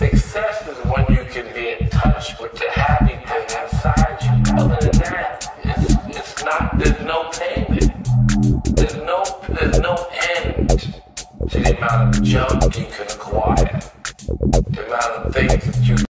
Success is when you can be in touch with the happy thing inside you. Other than that, it's, it's not, there's no payment. There's no, there's no end to the amount of junk you can acquire. The amount of things that you